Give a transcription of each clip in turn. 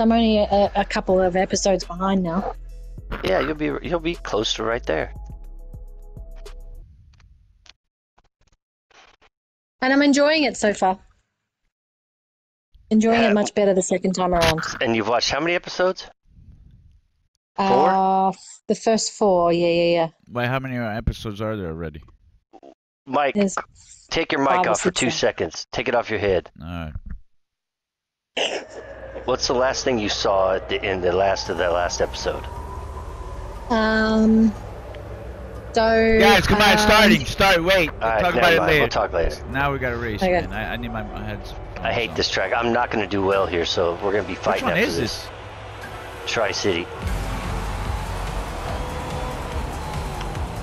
I'm only a, a couple of episodes behind now. Yeah, you'll be you'll be close to right there. And I'm enjoying it so far. Enjoying Yeah. it much better the second time around. And you've watched how many episodes? Uh, the first four, yeah, yeah, yeah. Wait, how many episodes are there already? Mike, There's take your mic off for two seconds. Take it off your head. Alright. What's the last thing you saw at the, in the last of that last episode? um. So Guys, come on, um, starting. Start, wait. We'll All right, talk never about it later. We'll talk later. Now we got a race, Okay. man. I, I need my, my heads. I hate this track. I'm not going to do well here, so we're going to be fighting Which fighting one after is this. this? Tri City.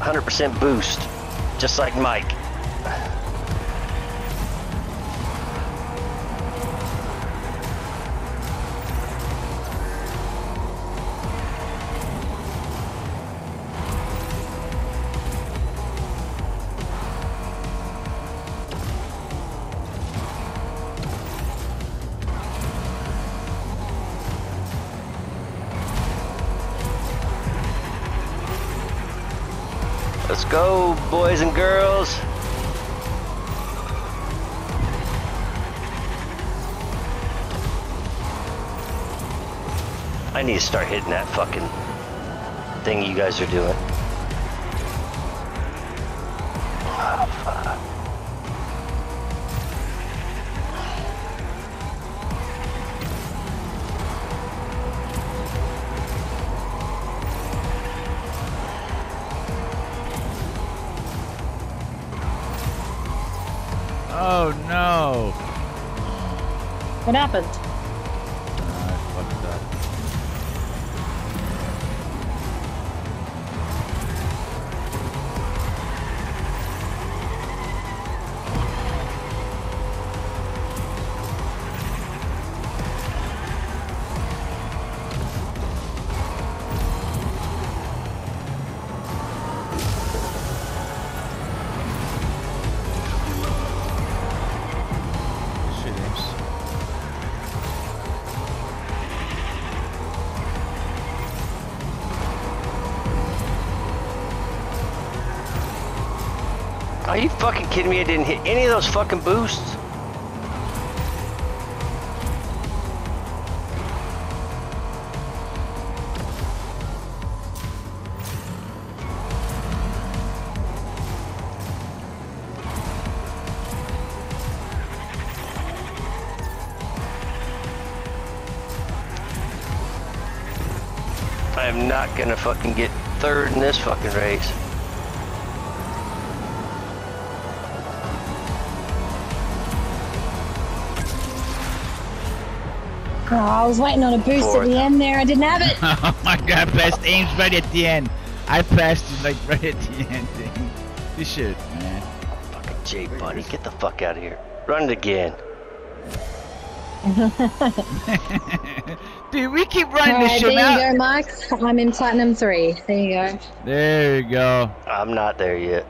100% boost, just like Mike. Let's go, boys and girls. I need to start hitting that fucking thing you guys are doing. Oh no. What happened? Are you fucking kidding me? I didn't hit any of those fucking boosts. I am not gonna fucking get third in this fucking race. Oh, I was waiting on a boost Fourth. at the end there. I didn't have it. Oh my god, I passed Ames right at the end. I passed you like right at the end. This shit, man. Fucking Jay Bunny, get the fuck out of here. Run it again. Dude, we keep running All this right, shit there out. you go, Mike. I'm in platinum three. There you go. There you go. I'm not there yet.